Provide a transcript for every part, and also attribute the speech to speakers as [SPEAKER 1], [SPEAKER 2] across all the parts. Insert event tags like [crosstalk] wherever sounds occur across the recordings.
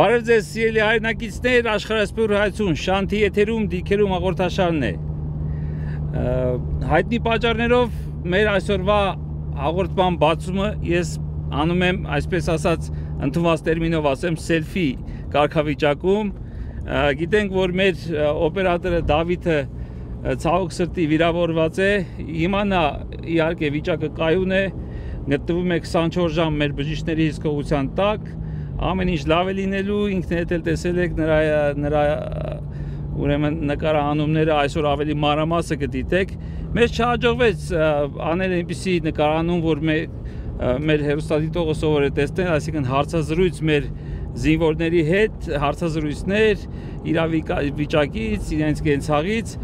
[SPEAKER 1] Բարև ձեզ սիրելի հայրենակիցներ, աշխարհասպյուր հայցուն, շանթի եթերում դիքերում հաղորդաշարն է։ Հայտնի պատճառներով մեր այսօրվա հաղորդման բացումը ես անում եմ, այսպես ասած, ընդունված տերմինով ասեմ, սելֆի կարգավիճակում։ Գիտենք, որ մեր օպերատորը Դավիթը ցավոք սրտի վիրավորված է։ Հիմա նա իհարկե վիճակը կայուն է, գտնվում է 24 ժամ մեր բժիշկների հսկողության տակ ամեն ինչ լավ է լինելու, ինքն էլ տեսել եք նրա նրա ուրեմն նկարահանումները այսօր ավելի մանրամասը կդիտեք։ Մեզ չհաջողվեց անել այնպիսի նկարահանում, որ մեր մեր հերոստատիտողը սովոր է տեսնել, այսինքն հարցազրույց մեր զինվորների հետ, հարցազրույցներ իրավիճակից, իրենց կենցաղից,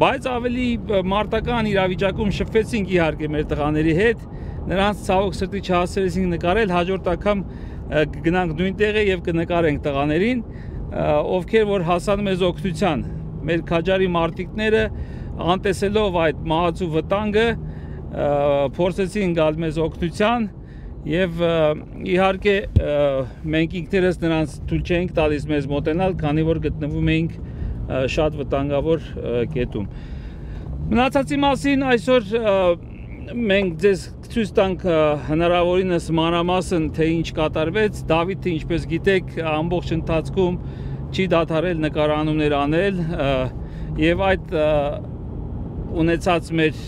[SPEAKER 1] բայց ավելի մարտական իրավիճակում շփվեցինք իհարկե մեր տղաների հետ, նրանց ցավոք սրտի չհասցրեցինք նկարել, հաջորդ անգամ կգնանք նույն տեղը եւ կնկարենք տղաներին, ովքեր որ հասան մեզ օգնության։ Մեր քաջարի մարտիկները անտեսելով այդ մահացու վտանգը փորձեցին գալ մեզ օգնության եւ իհարկե մենք ինքներս նրանց թույլ չէինք տալիս մեզ մոտենալ, քանի որ գտնվում էինք շատ վտանգավոր կետում։ Մնացածի մասին այսօր մենք ձեզ ցույց տանք հնարավորինս մանրամասն թե ինչ կատարվեց։ Դավիթը, ինչպես գիտեք, ամբողջ ընթացքում չի դադարել նկարանումներ անել եւ այդ ունեցած մեր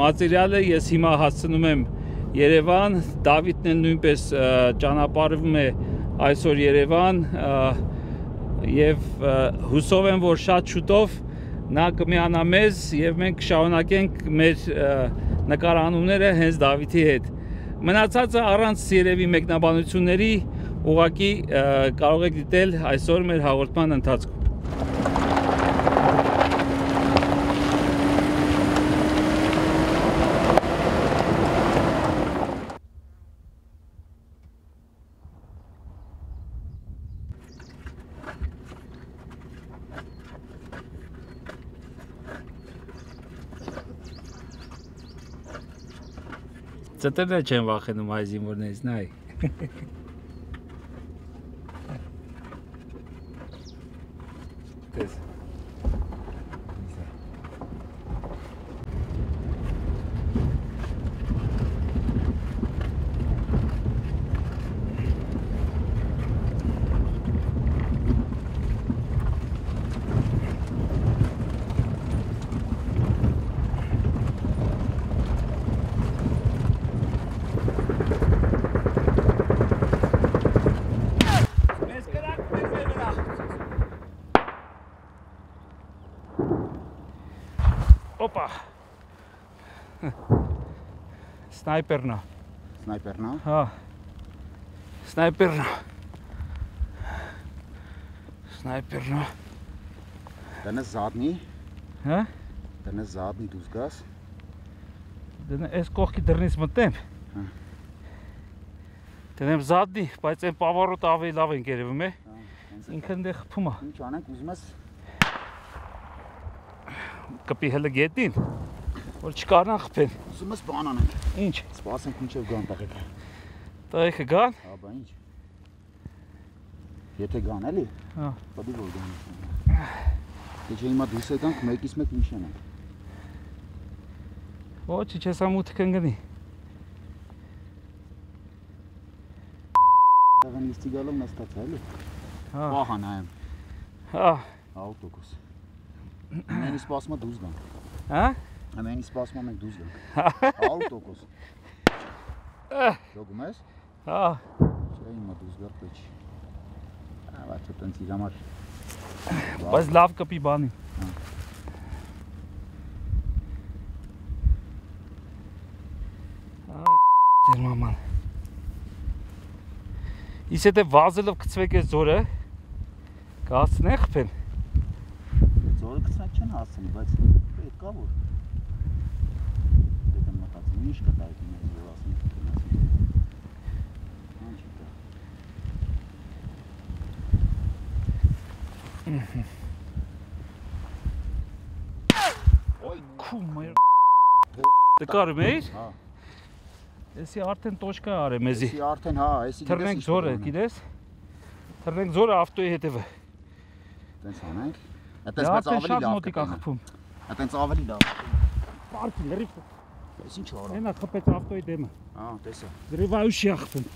[SPEAKER 1] մատերիալը ես հիմա հասցնում եմ Երևան, Դավիթն էլ նույնպես ճանապարհվում է այսօր Երևան եւ հուսով եմ, որ շատ շուտով նա կմիանա մեզ եւ մենք կշարունակենք մեր նկարանումները հենց Դավիթի հետ։ Մնացածը առանց երևի մեկնաբանությունների ուղակի կարող եք դիտել այսօր մեր հաղորդման ընթացքում։ Ծտերն չեն վախենում այ զինվորներից, նայ։ Տես։ Սնայպերն է։
[SPEAKER 2] Սնայպերն է։
[SPEAKER 1] Հա։ Սնայպերն է։ Սնայպերն
[SPEAKER 2] է։ Դնես զադնի։
[SPEAKER 1] Հա։
[SPEAKER 2] Դնես զադնի դուս գաս։
[SPEAKER 1] Դնե էս կողքի դռնից մտնեմ։
[SPEAKER 2] Հա։
[SPEAKER 1] Դնեմ զադնի, բայց այն պավարոտը ավելի լավ են գերևում հա, է։
[SPEAKER 2] Ինքը
[SPEAKER 1] այնտեղ խփում է։
[SPEAKER 2] Ինչ անենք, ուզում ես
[SPEAKER 1] կպի հələ գետին։ Հա որ չկարնան խփեն։
[SPEAKER 2] ուզում ես բան անենք։
[SPEAKER 1] Ինչ։
[SPEAKER 2] Սպասենք մինչև գան տղեկը։
[SPEAKER 1] Տղեկը գան։
[SPEAKER 2] Հա, բա ինչ։ Եթե գան էլի։
[SPEAKER 1] Հա։
[SPEAKER 2] Բադի որ գան։ Դե չէ հիմա դուրս եկանք մեկից մեկ ինչ անենք։
[SPEAKER 1] Ոչի չես ամուտը կընկնի։
[SPEAKER 2] Տղան իստի գալով նստած է էլի։
[SPEAKER 1] Հա։
[SPEAKER 2] Պահա նայեմ։
[SPEAKER 1] Հա։
[SPEAKER 2] Ավտոկոս։ Ամենի սպասումը դուրս գան։
[SPEAKER 1] Հա։
[SPEAKER 2] Ամենի սպասումը մենք դուրս գանք։ Ավտոկոս։ Լոգում ես։
[SPEAKER 1] Հա։
[SPEAKER 2] Չէ հիմա դուրս գալ պետք Ահա չէ տենց իր համար։
[SPEAKER 1] Բայց լավ կպի բանի։ Ա դեր մաման։ Իսկ եթե վազելով գցվեք այս ձորը, կհասցնե խփեն։
[SPEAKER 2] Ձորը գցնակ չեն հասցնի, բայց պետք է որ ինչ կա դա իմ որ ասում գնացի։ Ինչ կա։ Ոյ
[SPEAKER 1] Քումեր։ Դկարում էի։
[SPEAKER 2] Հա։
[SPEAKER 1] Էսի արդեն տոշկա արե մեզի։
[SPEAKER 2] Էսի արդեն հա, էսի
[SPEAKER 1] Թռնենք ձորը, գիտես։ Թռնենք զորը ավտոյի հետևը։
[SPEAKER 2] Տենց անենք։ Այդպես
[SPEAKER 1] արդեն
[SPEAKER 2] ավելի
[SPEAKER 1] շատ
[SPEAKER 2] լավ
[SPEAKER 1] խփում։
[SPEAKER 2] Այդպես ավելի լավ։
[SPEAKER 1] Պարկի լրիվ։
[SPEAKER 2] Էս ինչ արա։
[SPEAKER 1] Այնա խփեց ավտոյի դեմը։
[SPEAKER 2] Ահա, տեսա։
[SPEAKER 1] Գրիվայուշի է խփում։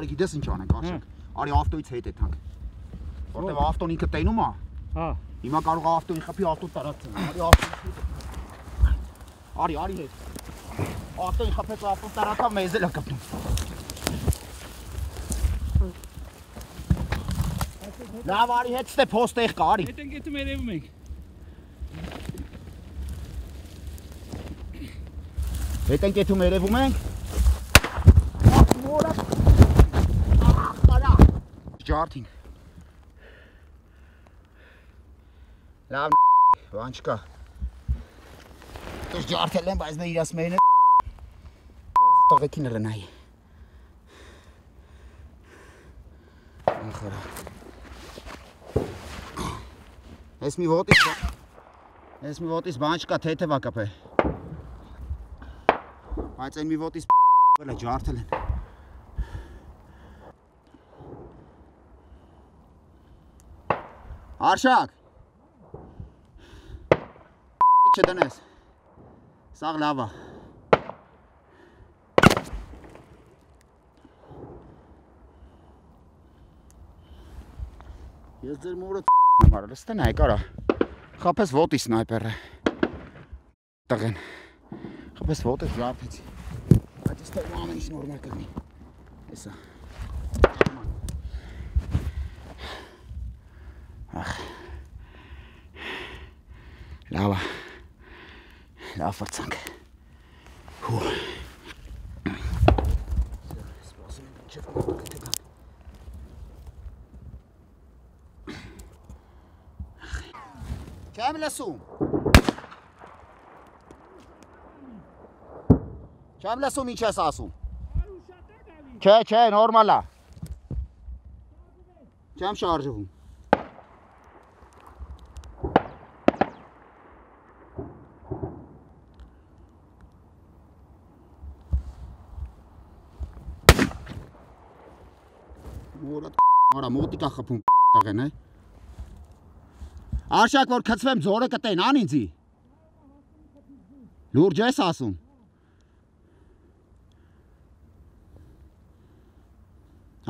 [SPEAKER 2] Արի գիտես ինչ անենք, Արշակ։ Արի ավտոից հետ է թանք։ Որտեվ ավտոն ինքը տենում է,
[SPEAKER 1] Հա,
[SPEAKER 2] հիմա կարող է ավտոին խփի ավտո տարածեն։ Արի հետ։ Արի, արի հետ։ Ավտոին խփեց ավտոն տարածավ մեզ էլ է կպնում։ Լավ արի հետ ստե փոստեղ կա, արի։
[SPEAKER 1] հետ ենք եթե երևում ենք։
[SPEAKER 2] Հետ ենք եթում երևում ենք։ Մորա։ Արա։ Ջարդին։ Լավ բան չկա։ Դες ջարդել են, բայց նա իրաս մերն է։ Տղեկին ռնայ։ Ախորա։ Ես մի ոտից Ես մի ոտից բան չկա, թեթև ա կապե։ Բայց այն մի ոտից վելա ջարդել են։ Արշակ։ Չդնես։ Սաղ լավ է։ Ես ձեր մորը մարել, ստեն այ կարա։ Խապես ոտի սնայպերը։ Տղեն։ Խապես ոտը ջարդեցի։ Բայց ես տեղ ամեն ինչ նորմալ կգնի։ Հեսա։ Ախ։ Լավ։ է։ Լավ ֆրցանք։ Հու։ Սպասում եմ ինչև մոտքը թե կան։ Չեմ լսում։ Չեմ լսում ինչ ես ասում։ Չէ, չէ, նորմալ է։ Չեմ շարժվում։ Մորա մոտիկա խփում տղեն է։ Արշակ որ քծվեմ ձորը կտենան ինձի։ Լուրջ ես ասում։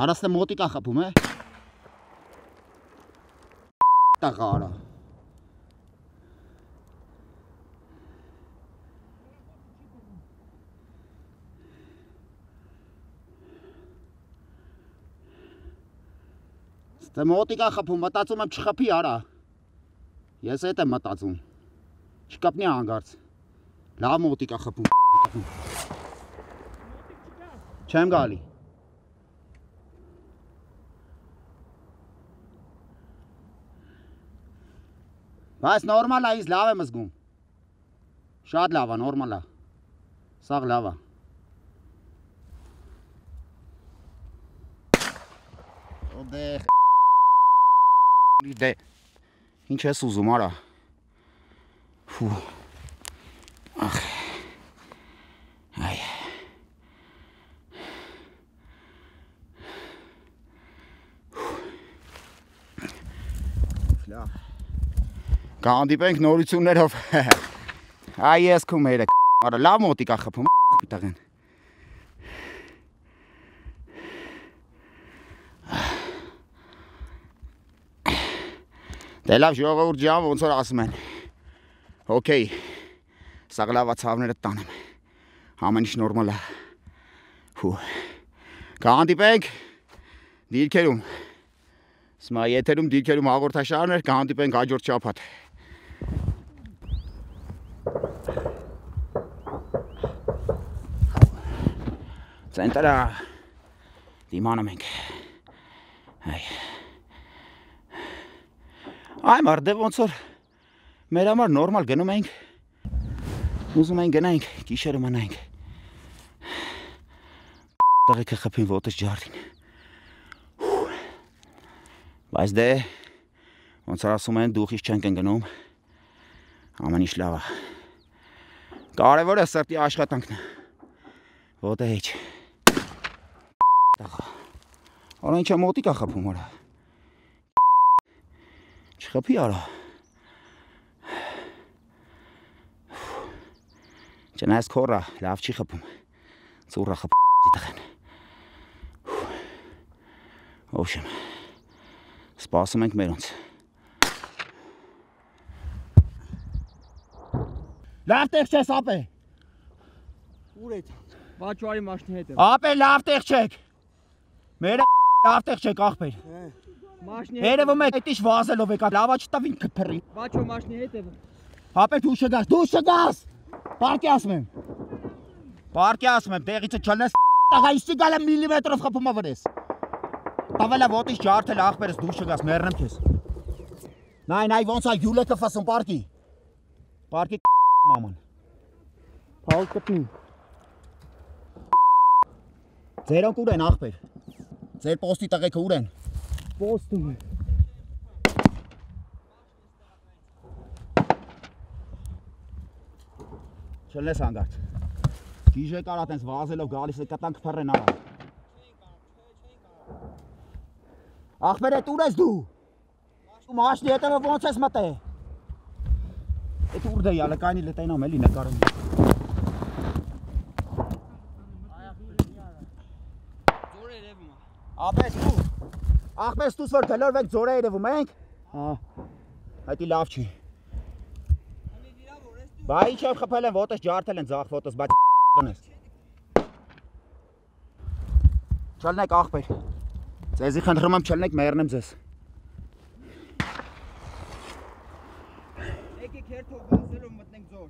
[SPEAKER 2] Հարաստը մոտիկա խփում է։ Տղա արա։ Ստե մոտիկա խփում, մտածում եմ չխփի արա։ Ես այդ եմ մտածում։ Չկապնի հանգարց։ Լավ մոտիկա խփում։ Չեմ գալի։ Բայց նորմալ է, ինձ լավ եմ զգում։ Շատ լավ է, նորմալ է։ Սաղ լավ է։ Ոդե դե Ինչ ես ուզում արա։ Ֆու։ Ախ։ Այ։ Լավ։ Կհանդիպենք նորություններով։ [laughs] Այ ես քո մերը։ Արա լավ մոտիկա խփում պիտաղեն։ Դե լավ ժողովուրդ ջան, ոնց որ ասում են։ Okay։ Սաղ լավա ցավները տանեմ։ Ամեն ինչ նորմալ է։ Հու։ Կհանդիպենք դիրքերում։ Սմա եթերում դիրքերում հաղորդաշարներ կհանդիպենք հաջորդ շաբաթ։ Ցենտրա դիմանում ենք։ Այ Այ մարդը ոնց որ մեր համար նորմալ գնում ենք։ Ուզում ենք գնանք, գիշերը մնանք։ Տղեկը խփին ոտս ջարդին։ Բայց դե ոնց որ ասում են դուխից չենք ընկնում։ Ամեն ինչ լավ է։ Կարևորը սրտի աշխատանքն է։ Ոտեջ։ Տղա։ Արա ինչա մոտիկ է խփում արա։ Չխփի արա։ Չնայած քորա լավ չի խփում։ Ծուռա խփի տղեն։ Ոშեմ։ Սպասում ենք մերոնց։ Լավ տեղ չես ապե։
[SPEAKER 3] Ուր է։ Վաճարի մաշնի հետ է։
[SPEAKER 2] Ապե լավ տեղ չեք։ Մերը լավ տեղ չեք ախպեր։
[SPEAKER 3] հետ։
[SPEAKER 2] Երևում է այդիշ վազելով եկա։ Լավա չտավին կփռի։
[SPEAKER 3] Վաճո մաշնի հետ է։
[SPEAKER 2] Ապե դու շգաս, դու շգաս։ Պարկի ասում եմ։ Պարկի ասում եմ, տեղիցը չլնես տղա իսի գալը միլիմետրով խփում ա վրես։ Տավելա ոտից ջարդել ախպերս դու շգաս, մեռնեմ քեզ։ Նայ, նայ ոնց է յուլը կֆասում պարկի։ Պարկի մաման։
[SPEAKER 3] Փալ կտնի։
[SPEAKER 2] Ձերոնք ուր են ախպեր։ Ձեր պոստի տղեկը ուր են։
[SPEAKER 3] Պոստում է։
[SPEAKER 2] Չլնես հանգարց։ Գիժե կարա տենց վազելով գալիս է կտանք փռեն արա։ Ախպեր է ուր ես դու։ մաշնի հետևը ոնց ես մտե։ Էդ ուր դե յալը կայնի լտենամ էլի նկարում։ Ապես դու։ Ախպես դուս որ գլորվեք ձորը երևում ենք։ Հա։ Այդի լավ չի։ Բայ ինչ եմ խփել են ոտս ջարդել են ձախ ոտս, բայց դնես։ Չլնեք ախպեր։ Ձեզի խնդրում եմ չլնեք մեռնեմ ձեզ։
[SPEAKER 3] Եկեք հերթով վազելով մտնենք ձոր։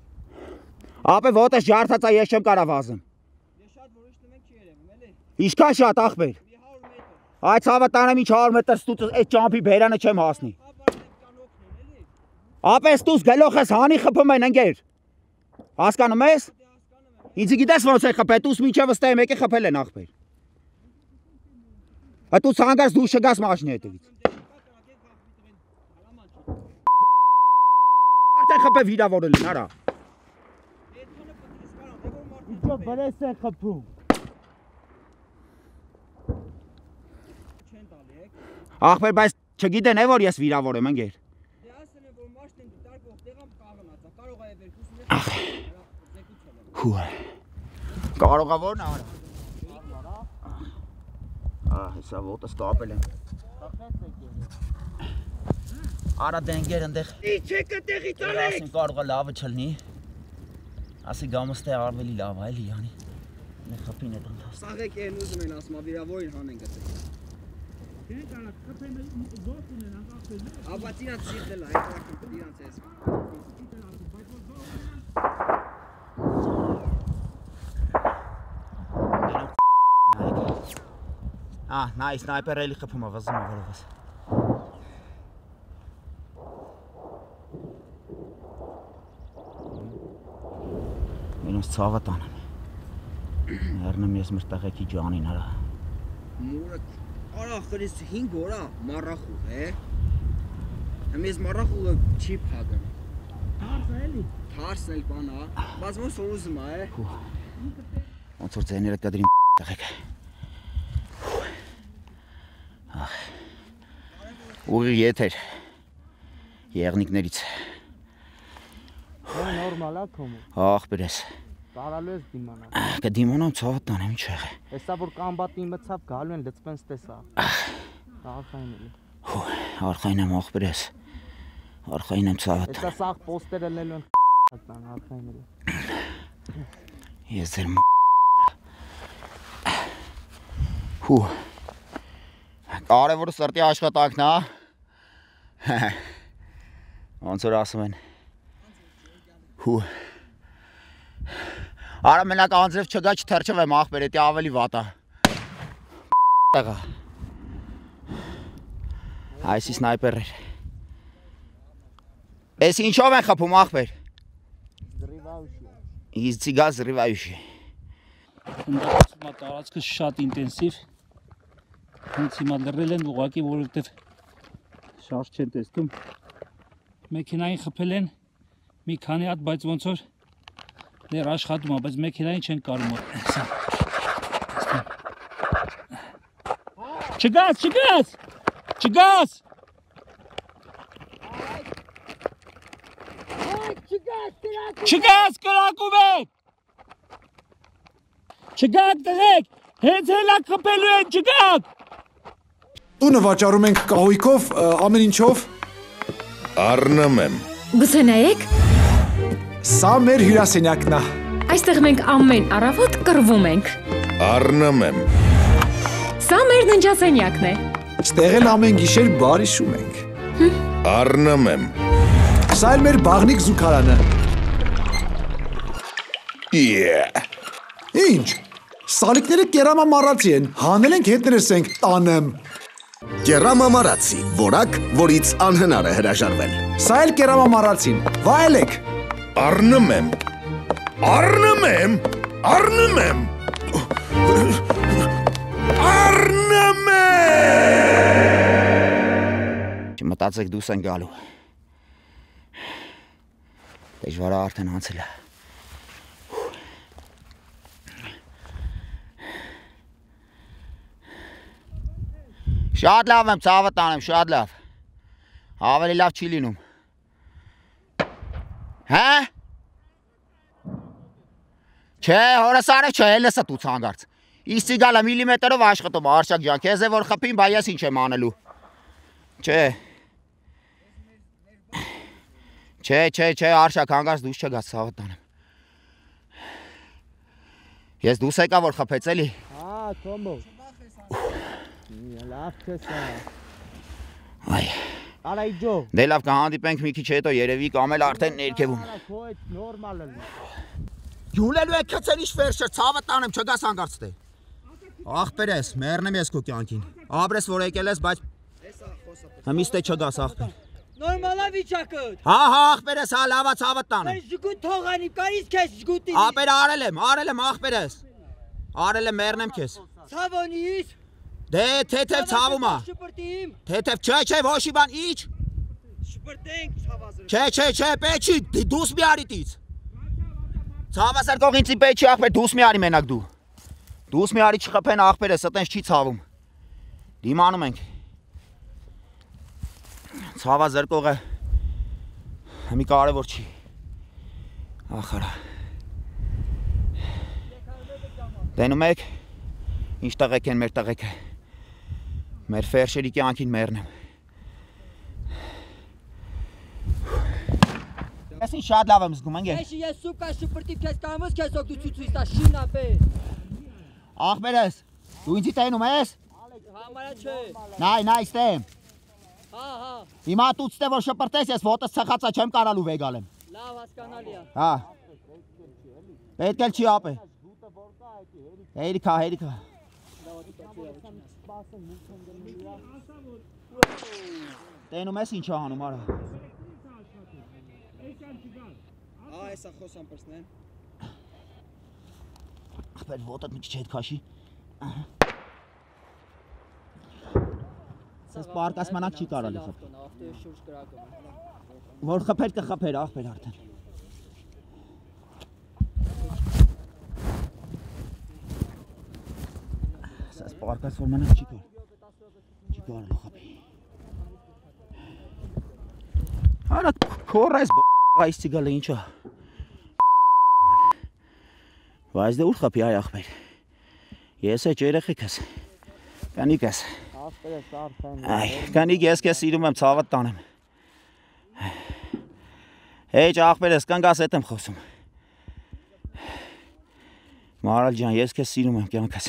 [SPEAKER 2] Ապե ոտս ջարդած է ես չեմ կարա վազեմ։
[SPEAKER 3] Ես շատ որոշ տմենք չի երևում, էլի։
[SPEAKER 2] Ինչքան շատ ախպեր։
[SPEAKER 3] Մի 100 մետր։
[SPEAKER 2] Այդ ցավը տանեմ ինչ 100 մետր ստուց այդ ճամփի բերանը չեմ հասնի։ Ապես դուս գլոխս հանի խփում են ընկեր։ Հասկանում ես։ Ինձ գիտես ոնց է խփել, դուս միջև ըստե մեկը խփել են ախպեր։ Հա դու ցանկաս դու շգաս մաշնի հետևից։ Արդեն խփե վիրավորել են, արա։
[SPEAKER 3] Իջո բրես է խփում։ Չեն տալի, եք։
[SPEAKER 2] Ախպեր, բայց չգիտեն է որ ես վիրավոր եմ ընկեր։
[SPEAKER 3] Դե ասեն են, որ մաշնեն դիտարկող տեղամ կաղնացա։ Կարող է երկուս մեծ։ Զեկուցել եմ։
[SPEAKER 2] Հու։ Կարողա որն է, արա։ Ահա, հեսա ոտս կապել են։ Արա դենգեր ընդեղ
[SPEAKER 3] Իջեք տեղի
[SPEAKER 2] Ասին կարողա լավը չլնի։ Ասի գամստե արվելի լավ է, էլի յանի։ Մի խփին է դանդաս։
[SPEAKER 3] Սաղեք են ուզում են ասում, վիրավորին հանեն գտե։ Աբա տիրանց սիրտել է, ակին տիրանց էս։
[SPEAKER 2] Ա, նայ սնայպեր էլի խփում է, վզում է որովս։ Մենոց ցավը տանեմ։ Մեռնեմ ես մեր տղեկի ջանին արա։
[SPEAKER 3] Մուրը արա խրիս 5 օրա մառախուղ է։ Համ ես մառախուղը չի փակում։
[SPEAKER 4] Հարցը էլի
[SPEAKER 3] Թարսն էլ բանա, բայց ոնց որ ուզում է։
[SPEAKER 2] Ոնց որ ձեները կդրին տղեկը։ Ահ։ Ուղի եթեր։ Եղնիկներից։
[SPEAKER 3] Դա նորմալ է կոմ։
[SPEAKER 2] Ախպերես։
[SPEAKER 3] Կարալու ես դիմանալ։
[SPEAKER 2] Կդիմանամ ցավը տանեմ ինչ եղե։
[SPEAKER 3] Հեսա որ կամբատի մցավ գալու են լծվեն ստեսա։ Ահային էլի։
[SPEAKER 2] Հու, արխային եմ ախպերես։ Արխային եմ ցավը
[SPEAKER 3] Հեսա
[SPEAKER 2] տան։
[SPEAKER 3] սաղ պոստերը լելու են տան ահային էլի։
[SPEAKER 2] Ես ձեր Հու։ Կարևորը սրտի աշխատանքն է։ Ոնց որ ասում են։ Հու։ Արա մենակ անձրև չգա չթերչվեմ ախպեր, դա ավելի վատ է։ Տղա։ Այսի սնայպերներ։ Էս ինչով են խփում ախպեր։ Զրիվայուշի։ Իս ցիգա
[SPEAKER 1] զրիվայուշի։ Ունեցում է տարածքը շատ ինտենսիվ։ Հենց հիմա լռել են ուղակի, որովհետև շարժ չեն տեսնում։ Մեքենային խփել են մի քանի հատ, բայց ոնց որ Դեռ աշխատում է, բայց մեքենային չեն կարում։ Սա։ Չգաս, չգաս։ Չգաս։ Չգաս, կրակում եք։ Չգաք տղեկ, հենց հելա խփելու են, չգաք։
[SPEAKER 5] Տունը վաճառում ենք կահույքով, ամեն ինչով։
[SPEAKER 6] Առնում եմ։
[SPEAKER 7] Գուցե նայեք,
[SPEAKER 5] Սա մեր հյուրասենյակն է։
[SPEAKER 7] այստեղ մենք ամեն առավոտ կռվում ենք։
[SPEAKER 6] Առնում եմ։
[SPEAKER 7] Սա մեր ննջասենյակն է։
[SPEAKER 5] Ստեղ էլ ամեն գիշեր բարի շում ենք։
[SPEAKER 6] Առնում եմ։
[SPEAKER 5] Սա էլ մեր բաղնիկ զուգարանը։
[SPEAKER 6] Yeah։
[SPEAKER 5] Ինչ։ Սալիկները կերամամարացի են։ Հանել ենք հետներս ենք տանեմ։
[SPEAKER 8] Կերամամարացի, որակ, որից անհնար է հրաժարվել։
[SPEAKER 5] Սա էլ կերամամարացին։ Վայելեք։
[SPEAKER 6] Առնում եմ։ Առնում եմ։ Առնում եմ։ Առնում եմ։
[SPEAKER 2] Չմտածեք դուս են գալու։ Դժվարը արդեն անցել է։ Շատ լավ եմ, ցավը տանեմ, շատ լավ։ Ավելի լավ չի լինում։ Հա? Չէ, հորասարը չէ, լսա դու ցանգարց։ Իսկ ցիգալը միլիմետրով աշխատում, արշակ ջան, քեզ է որ խփին, բայ ես ինչ եմ անելու։ Չէ։ Չէ, չէ, չէ, արշակ հանգած դուս չգաս ցավը տանեմ։ Ես դուս եկա որ խփեց էլի։
[SPEAKER 3] Հա, Թոմո։ Լավ չես։
[SPEAKER 2] Այ,
[SPEAKER 3] Արա իջո։
[SPEAKER 2] դե լավ կհանդիպենք մի քիչ հետո երևի կամ էլ արդեն ներքևում։
[SPEAKER 3] քո այդ նորմալ է։
[SPEAKER 2] Յուլելու եք քցել իշ վերջը ցավը տանեմ չգաս հանգած դե։ Ախպեր ես, մեռնեմ ես քո կյանքին։ Աբրես որ եկել ես, բայց Հմիստ է չգաս ախպեր։
[SPEAKER 9] Նորմալ է վիճակը։
[SPEAKER 2] Հա, հա, ախպեր ես, հա, լավա ցավը տանեմ։
[SPEAKER 9] Այս ժգուտ թողանի, կարիս քեզ ժգուտի։
[SPEAKER 2] Ապեր արել եմ, արել եմ ախպեր ես։ Արել եմ մեռնեմ քեզ։
[SPEAKER 9] Ցավոնիս։
[SPEAKER 2] Դե թեթև ցավում է։
[SPEAKER 9] Շպրտիմ։
[SPEAKER 2] Թեթև չէ, չէ, ոչի բան իջ։
[SPEAKER 9] Շպրտենք ցավազր։
[SPEAKER 2] Չէ, չէ, չէ, պեչի, դուս մի արիտից։ Ցավասար կողինցի պեչի ախպեր, դուս մի արի մենակ դու։ Դուս մի արի չխփեն ախպերը, ստենց չի ցավում։ Դիմանում ենք։ Ցավա զրկողը մի կարևոր չի։ Ախարա։ Դենում եք ինչ տղեկ են մեր տղեկը։ Մեր ֆերշերի կյանքին մեռնեմ։ Ես ինչ շատ լավ եմ զգում, ընկեր։
[SPEAKER 9] Այս ես սուկա շպրտի քեզ կամոս քեզ օգտություն ցույց տա շինա բե։
[SPEAKER 2] Ախպերես, դու ինձի տենում ես։
[SPEAKER 9] Համարա չէ։
[SPEAKER 2] Նայ, նայ, ստեմ։
[SPEAKER 9] Հա, հա։
[SPEAKER 2] Հիմա դու ստե որ շպրտես, ես ոտս ցխածա չեմ կարալու վեգալեմ։
[SPEAKER 9] Լավ հասկանալի է։
[SPEAKER 2] Հա։ Պետք էլ չի ապե։ Հերիքա, հերիքա։ Տենում ես ինչ անում, արա։
[SPEAKER 3] Ա, էսա խոսան պրսնեն։
[SPEAKER 2] Ախպեր ոտդ մի քիչ հետ քաշի։ Սես պարկաս մանակ չի
[SPEAKER 9] շուրջ կրակում։
[SPEAKER 2] Որ խփեր կխփեր ախպեր արդեն։ պարկաս որ մանակ չի կար։ Չի կարալի խփի։ Արա քորես այս ցիգալը ինչա։ Բայց դե ուր խփի այ ախպեր։ Ես է երեխեքս։ Կանիկս։
[SPEAKER 3] Ասպերես արդեն։
[SPEAKER 2] Այ, կանիկ ես քեզ սիրում եմ, ցավդ տանեմ։ Հեչ ախպերս կանգաս հետ եմ խոսում։ Մարալ ջան, ես քեզ սիրում եմ կյանքս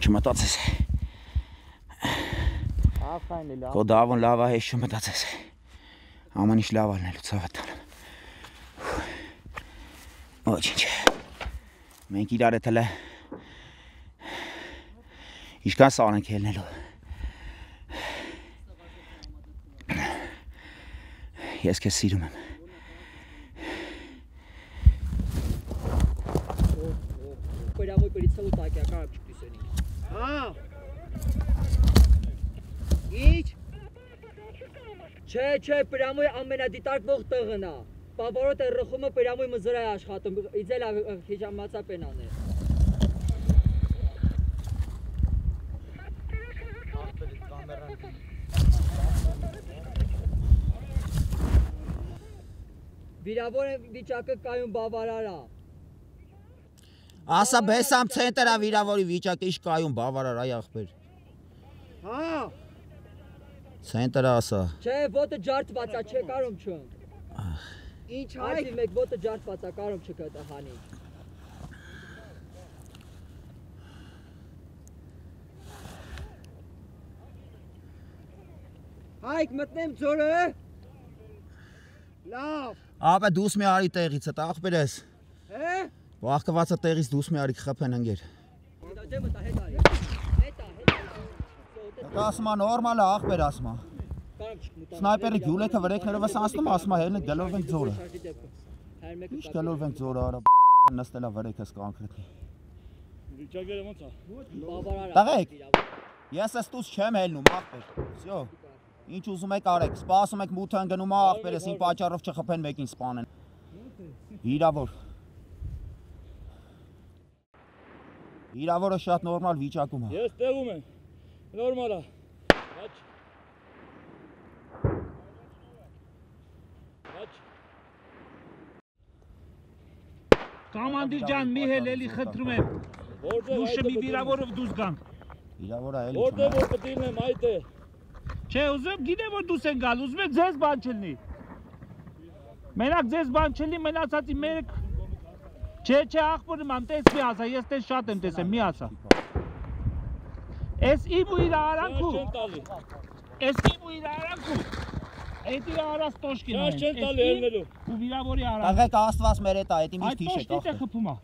[SPEAKER 2] չմտածես։
[SPEAKER 3] Ախայն լավ։
[SPEAKER 2] Քո դավոն լավ է, հեշտ չմտածես։ Ամեն ինչ լավ ալնելու ցավը տանում։ Ոչինչ։ Մենք իրար հետ հələ ինչքան սան ենք ելնելու։ Ես քեզ սիրում եմ։
[SPEAKER 9] Պերավոյ պերիցել ու տակյա կարապ Հա։ Ինչ։ Չէ, չէ, պրամոյ ամենադիտարկվող տղն է։ Պապարոտ է ռխումը պրամույ մզրա է աշխատում։ Իձել հիջամացա պենան է։ Վիրավոր վիճակը կայուն բավարար է։
[SPEAKER 2] Ասա բեսամ ցենտրա վիրավորի վիճակը իշ կայուն բավարար այ ախպեր։
[SPEAKER 9] Հա։
[SPEAKER 2] Ցենտրա ասա։
[SPEAKER 9] Չէ, ոտը ջարդված է, չէ կարում չուն։
[SPEAKER 2] Ինչ
[SPEAKER 9] Այդի մեկ ոտը ջարդված է, կարում չկա հանի։ Հայք մտնեմ ձորը։ Լավ։
[SPEAKER 2] Ապա դուս մի արի տեղից, այդ ախպեր Աղկվածը տեղից դուս մի արիք խփեն ընկեր։
[SPEAKER 9] Դա ասում
[SPEAKER 2] է նորմալ է, ախպեր
[SPEAKER 9] ասում է։
[SPEAKER 2] Սնայպերը գյուլեքը վրեքներով ասում ասում է հելնեք գալով ենք ձորը։ Ինչ գալով ենք ձորը արա նստելա վրեքս կոնկրետ։
[SPEAKER 4] Վիճակերը ո՞նց է։
[SPEAKER 9] Բավարար է։
[SPEAKER 2] Տղեկ։ Ես ես դուս չեմ հելնում, ախպեր։ Всё։ Ինչ ուզում եք արեք, սպասում եք մութը ընկնում է ախպերս, ին պատճառով չխփեն մեկին սպանեն։ Վիրավոր։ Վիրավորը շատ նորմալ վիճակում է։
[SPEAKER 4] Ես տեղում եմ։ Նորմալ է։ Աչ։ Աչ։
[SPEAKER 1] Կամանդիր ջան, մի հել էլի խնդրում եմ։
[SPEAKER 4] Որտե՞ղ
[SPEAKER 1] Դուշը մի վիրավորով դուս գան։
[SPEAKER 2] Վիրավորը էլի։
[SPEAKER 4] Որտե՞ղ որ պտիլն եմ այդ է։
[SPEAKER 1] Չէ, ուզում գիտեմ որ դուս են գալ, ուզում եք ձեզ բան չլինի։ Մենակ ձեզ բան չլինի, մնացածի մերկ Չէ, չէ, աղբորը ման, տես մի ասա, ես տես շատ եմ տեսել, մի ասա։ Էս իմ ու իր արանքու, էս իմ ու իր արանքու։ Այդ իր արած տոշկին
[SPEAKER 4] Չար չեն տալի ելնելու։
[SPEAKER 1] Ու վիրավորի արանք։
[SPEAKER 2] Տղեկ Աստված մեր հետ է, այդ իմից
[SPEAKER 1] Այդ
[SPEAKER 2] թիշ
[SPEAKER 1] տոշկից է
[SPEAKER 2] է։
[SPEAKER 1] խփում է։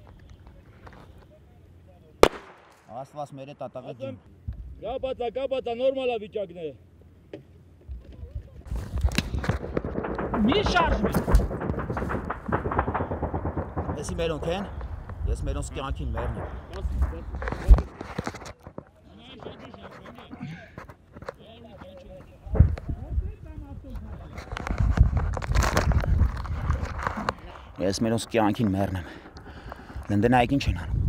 [SPEAKER 2] Աստված մեր հետ է, տղեկ ջան։
[SPEAKER 4] Գաբատա, գաբատա, նորմալ է վիճակն է։
[SPEAKER 1] Մի շարժվի։
[SPEAKER 2] Էսի մերոնք են։ Ես մերոնց կյանքին մերն եմ։ Ես մերոնց կյանքին մերն եմ։ Լնդենայք ինչ են անում։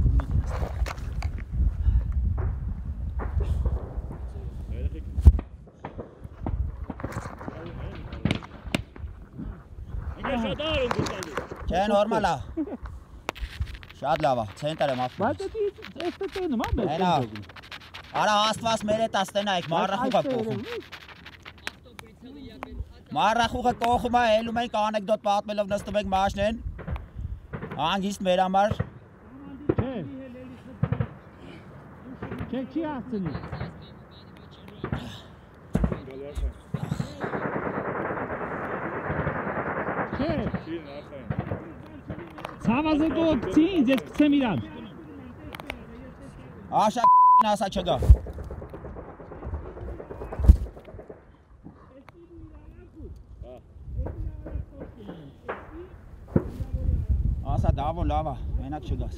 [SPEAKER 4] Ինքը շատ արում դու տալի։
[SPEAKER 2] Չէ, նորմալ է։ Շատ լավ է, ցենտր եմ ասում։
[SPEAKER 1] Բայց դա էս տենում է մեր։
[SPEAKER 2] Հենա։ Արա Աստված մեր հետ աստենայք, մառախուղը կողում։ Մառախուղը կողում է, ելում ենք անեկդոտ պատմելով նստում ենք մաշնեն։ Հանգիստ մեր համար
[SPEAKER 1] Չէ։ Չէ, չի ասցնի։ Չէ,
[SPEAKER 4] Չի նախայն։
[SPEAKER 1] ցավազը կողքցի, ինձ ես կցեմ իրան։
[SPEAKER 2] աշա ասա չգա։ Ասա դավո լավա, մենակ չգաս։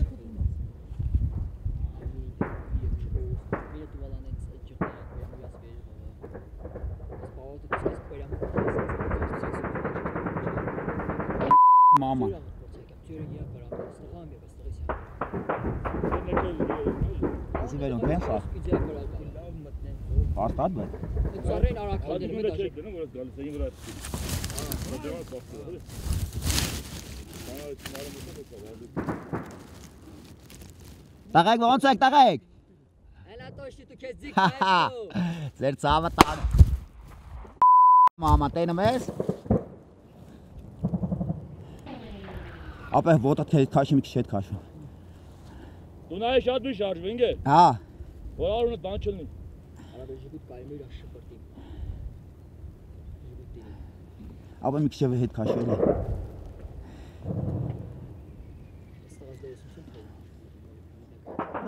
[SPEAKER 2] Մաման։ Էսի վերոնք են սա։ Պարտատ բը։
[SPEAKER 9] Ծառեն
[SPEAKER 4] Հաջի
[SPEAKER 9] արաքալները
[SPEAKER 4] մենը
[SPEAKER 9] դաշ։
[SPEAKER 4] չեք դնում, որ գալիս է ին վրա։ Դեմա բախտը, հələ։ Ահա, չնարում է
[SPEAKER 2] Տղեկ ոնց եք տղեկ։
[SPEAKER 9] Հելա տոշի դու քեզ ձիգ
[SPEAKER 2] Հա, Ձեր ցավը տան։ Մամա տենում ես։ Ապա ոտը թե քաշի մի քիչ հետ քաշում։
[SPEAKER 4] Դու նայ շատ դու շարժվի ինգե։
[SPEAKER 2] Հա,
[SPEAKER 4] Որ արունը բան չլինի։
[SPEAKER 9] Արա ժիգուտ կայմի իր շփրտի։
[SPEAKER 2] ապա մի քիչ հետ քաշել է։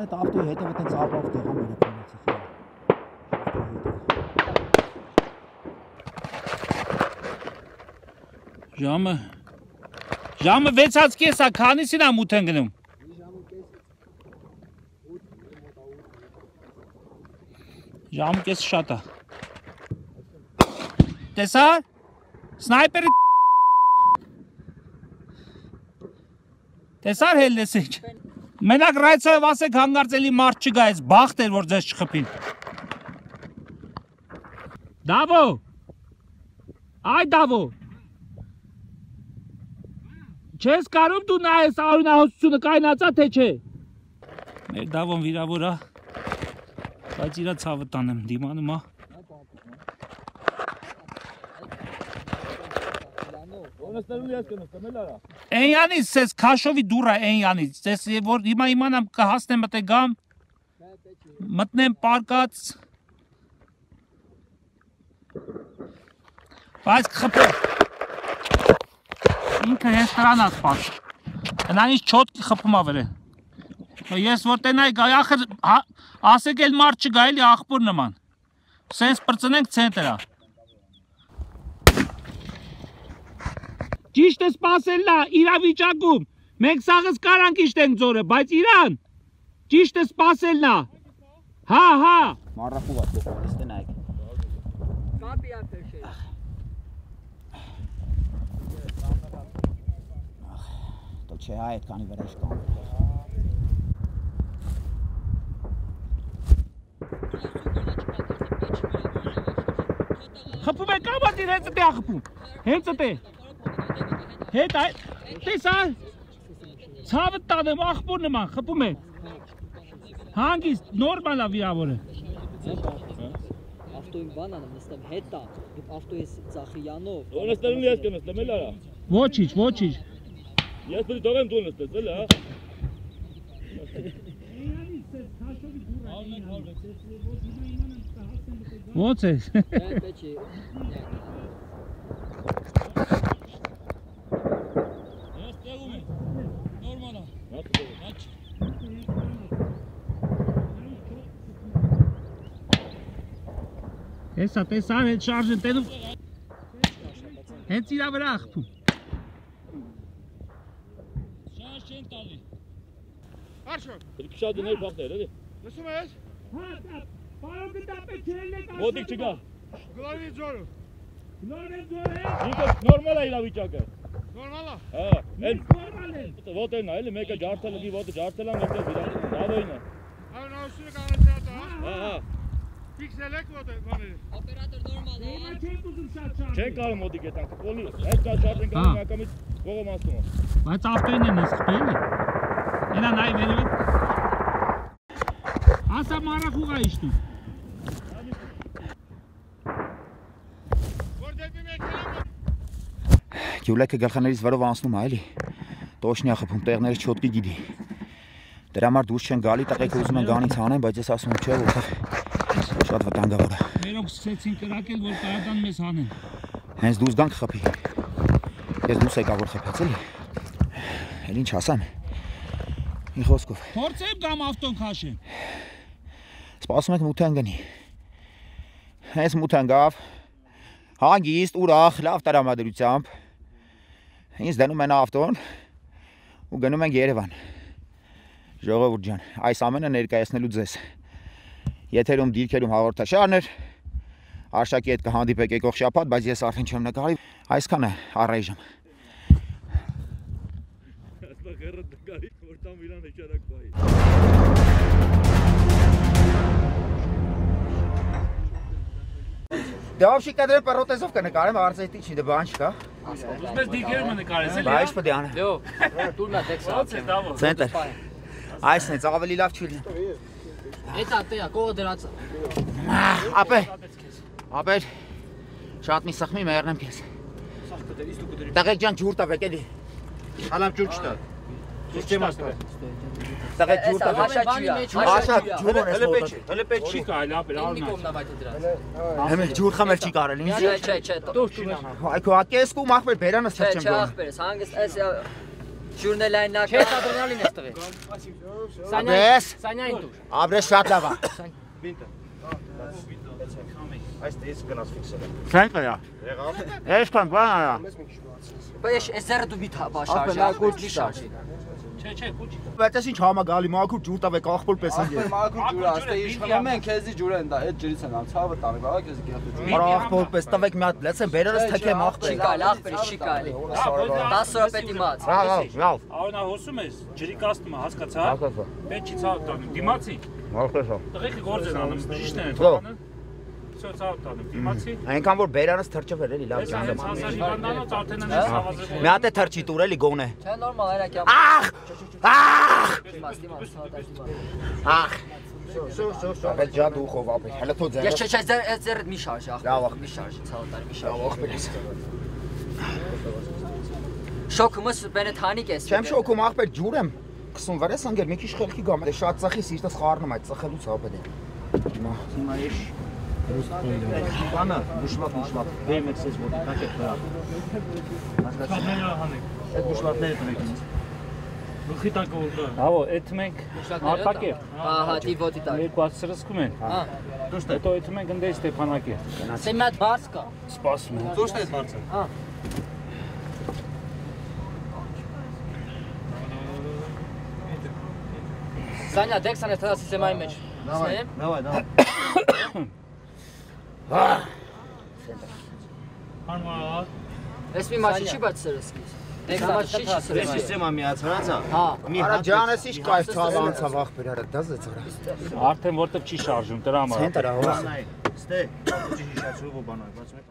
[SPEAKER 2] Այդ ավտոյի հետևը տենց ապավ տեղա մեր կողմից։
[SPEAKER 1] Ժամը Ժամը 6-ից կես է, քանիսին է մութ են գնում։ Ժամը կես շատ է։ Տեսա։ Սնայպերը Տեսար հելլեսիչ։ Մենակ ռայցով ասեք հանգարցելի մարդ չգա, այս բախտ էր որ ձեզ չխփին։ Դավո։ Այ դավո։ Չես կարում դու նայես արունահոսությունը կայնացա թե չէ։ Մեր դավոն վիրավոր է։ Բայց իրա ցավը տանեմ, դիմանում է։ Էնյանից ես քաշովի դուրա էնյանից։ Ես որ հիմա իմանամ կհասնեմ մտե գամ։ Մտնեմ պարկած։ Բայց խփե ինքը հենց նրան է սպաս։ Նրանից չոտքի խփում ավրե։ Ես որ տենայի գայ, ախր հա, ասեք էլ մարդ չգա էլի աղբուր նման։ Սենց պրծնենք ցենտրա։ Ճիշտ է սпасել լա իրավիճակում։ Մենք սաղս կարանք իշտ ենք ձորը, բայց իրան ճիշտ է սпасել լա։ Հա, հա։
[SPEAKER 3] Մարախուվա դուք այստեղ նայեք։ չէ, այ այդքանի վրա ինչ կան։
[SPEAKER 1] Խփում է կամատին հենց դե խփում։ Հենց դե։ Հետ այ տեսա։ Ցավը տանեմ աղբոր նման խփում է։ Հանգիստ նորմալ է վիրավորը։
[SPEAKER 9] Ավտոյի բանանը նստեմ հետա, դուք ավտոյի ծախիյանով։
[SPEAKER 4] Դու նստել ես կնստեմ էլ արա։
[SPEAKER 1] Ոչինչ, ոչինչ։
[SPEAKER 4] Ես պետք է դողեմ դու նստես էլ հա։
[SPEAKER 1] Ո՞ց է։
[SPEAKER 9] Պետք է
[SPEAKER 1] Ես Հեսա տեսար հետ շարժը տենում։ Հենց իրա վրա աղբում։ Շարժ չեն տալի։
[SPEAKER 4] Պետք է շատ դներ բախտեր էլի։
[SPEAKER 10] Լսում ես։
[SPEAKER 1] Հա, դա պարոն գտապե չելն եք
[SPEAKER 4] Մոտիկ չգա։
[SPEAKER 10] Գլարի ձորը։
[SPEAKER 1] Նորմալ ձոր է։
[SPEAKER 4] Ինքը նորմալ է իրավիճակը։
[SPEAKER 10] Նորմալ է։
[SPEAKER 4] Հա, էլ
[SPEAKER 1] Նորմալ է։
[SPEAKER 4] ոտերն է էլի մեկը ջարդել է, ոտը ջարդել է, մեկը վիրավորել։ Դավոյն է։
[SPEAKER 10] Այո, նորությունը կանացած է։
[SPEAKER 4] Հա, հա։
[SPEAKER 10] Ֆիքսել եք ոտը բաները։
[SPEAKER 9] օպերատոր նորմալ է։
[SPEAKER 1] Հիմա չենք ուզում շատ շարժ։
[SPEAKER 4] Չեն կարող մոտիկ ետանք, կոլի։ Այդ կա ջարդեն
[SPEAKER 1] Հա։
[SPEAKER 4] գնում ակամից կողմ ասում է։
[SPEAKER 1] Բայց ավտոյին են սխպել։ Էնա նայ վերև։ Ասա մարախուղա իշտու։
[SPEAKER 10] Որ դեպի մեքենա
[SPEAKER 2] Գյուլեկը գլխաներից վրով անցնում է, էլի։ Տոշնիա խփում, տեղները չոտքի գիտի։ Դրա համար դուրս չեն գալի, տղեկը ուզում են գանից անեն, բայց ես ասում չէ, որովհետև շատ վտանգավոր է։
[SPEAKER 1] Մերոք սկսեցին կրակել, որ կարողան մեզ հանեն։
[SPEAKER 2] Հենց դուրս գանք խփի։ Ես դուրս եկա որ խփեց էլի։ Էլ ինչ ասեմ։ Մի խոսքով։
[SPEAKER 1] Փորձեմ կամ ավտոն քաշեմ։
[SPEAKER 2] Սպասում եք մութեն գնի։ Հենց մութեն գավ։ Հանգիստ, ուրախ, լավ տրամադրությամբ։ Ինձ դնում են ավտոն ու գնում ենք Երևան։ Ժողովուրդ ջան, այս ամենը ներկայացնելու ձեզ։ Եթերում դիրքերում հաղորդաշարներ, Արշակի հետ կհանդիպեք եկող շաբաթ, բայց ես արդեն չեմ նկարի։ Այսքանը առայժմ
[SPEAKER 4] Ասա գերը դգարի, որ տամ իրան եչարակ բայ։
[SPEAKER 2] Դե вообще կադրել պրոթեզով կնկարեմ, արծեթի չի, դե բան չկա։
[SPEAKER 1] Ուզում ես դիգերումը նկարես էլի։
[SPEAKER 2] Բայց պետք է անեմ։
[SPEAKER 9] Լո, դուրնա տեքսա։
[SPEAKER 1] Ո՞ց է դավո։
[SPEAKER 2] Ցենտր։ Այսն է, ավելի լավ չի լինի։
[SPEAKER 9] Էտա տեա, կողը դրած։
[SPEAKER 2] Ապե։ Ապե։ Շատ մի սխմի մեռնեմ քեզ։ Տղեկ ջան ջուր տվեք էլի։
[SPEAKER 10] Հալամ ջուր չտա։ Ես չեմ ասում։
[SPEAKER 2] Տղեկ ջուր տվեք։
[SPEAKER 9] Հաշաչի է։
[SPEAKER 2] Աշա ջուր ունես
[SPEAKER 10] Հələ
[SPEAKER 2] մոտը։
[SPEAKER 10] պեչ, հələ պեչ
[SPEAKER 1] Չի
[SPEAKER 10] չի։
[SPEAKER 1] կարելի ապել
[SPEAKER 9] Ինի
[SPEAKER 1] առնա։
[SPEAKER 9] կողմնա բայթը դրած։
[SPEAKER 2] Հեմե ջուր խմել չի կարելի։
[SPEAKER 9] Չէ, չէ, չէ, դուրս դուրս։
[SPEAKER 2] Այ քո ակես կու մախբեր բերանս
[SPEAKER 9] Չէ,
[SPEAKER 2] չեմ
[SPEAKER 9] չէ,
[SPEAKER 2] գոն։
[SPEAKER 9] ախպերս, հանգիստ էս ջուրնելայնակ։ Չէ, ադրենալին էս տղե։
[SPEAKER 2] Աբես,
[SPEAKER 9] Սանյային դուր։
[SPEAKER 2] աբրես շատ լավ է։
[SPEAKER 10] Այս դես գնաց ֆիքսել։
[SPEAKER 2] Ցանկա յա։ Էս կան բան արա։
[SPEAKER 9] Բայց էս զերը դու բիթա բաշարժ։ Ախպեր, լավ կուր չի շարժի։
[SPEAKER 1] Չէ, չէ, քուչ։
[SPEAKER 2] Բայց այս ինչ համագալի մաքուր ջուր տավեք աղբոր պես են ես։
[SPEAKER 11] Մաքուր ջուրը, աստե իշխանում են քեզի ջուր են դա, այդ ջրից են ցավը տանի, բա քեզի գեղեցու ջուր։
[SPEAKER 2] Արա աղբոր պես տավեք մի հատ լեցեն բերերս թքեմ աղբեր։
[SPEAKER 9] Շիկալ, ախպեր, շիկալ։ 10 րոպե դիմաց։
[SPEAKER 2] Լավ, լավ, լավ։
[SPEAKER 1] Արոնա հոսում ես, ջրի կաստումը հասկացա։
[SPEAKER 2] Հասկացա։
[SPEAKER 1] Պետք չի ցավ տանում։ Դիմացի։
[SPEAKER 2] Աղբերսա։
[SPEAKER 1] Տղեկը գործ են անում, ճիշտ են տանը։ 600 տանում։ Դիմացի։
[SPEAKER 2] Այնքան որ բերանս թրջվել էլի լավ
[SPEAKER 1] չի
[SPEAKER 2] անում։
[SPEAKER 1] Այս հասարիվանանոց արդեն ընես հավասար։
[SPEAKER 2] Մի հատ է թրջի տուր էլի գոնե։
[SPEAKER 9] Չէ նորմալ էր ակյամ։
[SPEAKER 2] Ախ։ Ախ։ Ախ։ Շո շո շո բել ջադու խով ապել։ Հələ թո ձեր։
[SPEAKER 9] Ես չէ չէ ձեր ձեր մի շարժ ախ։
[SPEAKER 2] Լավ,
[SPEAKER 9] մի շարժ, ցավտար մի շարժ։
[SPEAKER 2] Լավ, ախպերս։
[SPEAKER 9] Շոկումս բենը թանիկ ես։
[SPEAKER 2] Չեմ շոկում ախպեր ջուր եմ։ 20 վրես անգեր մի քիչ խելքի գամ։ Դե շատ ծխի սիրտս խառնում այդ ծխելուց ապել։ Հիմա հիմա ես
[SPEAKER 10] Բանը, բուշլատ, բուշլատ։ Վեմ էքսես որ տակ է խրա։ Հասկացա։ Այդ բուշլատները տնեք ինձ։ Գլխի տակը որ կա։
[SPEAKER 1] Հավո, այդ մենք արտակ է։
[SPEAKER 9] Ահա, դիվոտի տակ։
[SPEAKER 1] Երկու հատ սրսկում են։
[SPEAKER 9] Հա։
[SPEAKER 1] Հետո այդ մենք ընդ Ստեփանակի։
[SPEAKER 9] Սե մի հատ բարձ կա։
[SPEAKER 1] Սպասում եմ։
[SPEAKER 10] Ծոշտ է բարձր։
[SPEAKER 9] Հա։ Սանյա, դեքսան է թրասի սեմայի մեջ։
[SPEAKER 10] Давай,
[SPEAKER 9] Սեմ։
[SPEAKER 10] давай, давай։ Անմար։
[SPEAKER 9] Էս մի մաշի չի բայց սրսկից։ Դեքսանը չի չի
[SPEAKER 10] Ես
[SPEAKER 9] սրսկի։
[SPEAKER 10] սիստեմա միացրանցա։
[SPEAKER 9] Հա։
[SPEAKER 2] Արա ջան, ես ինչ կայֆ ցավ անցավ աղբեր արա, դա զեցարա։
[SPEAKER 1] Արդեն որտեղ չի շարժում դրա համար։
[SPEAKER 2] Ցենտրա հո։
[SPEAKER 10] Ստե, ճիշտ հիշացու ու բանա, բայց մեկ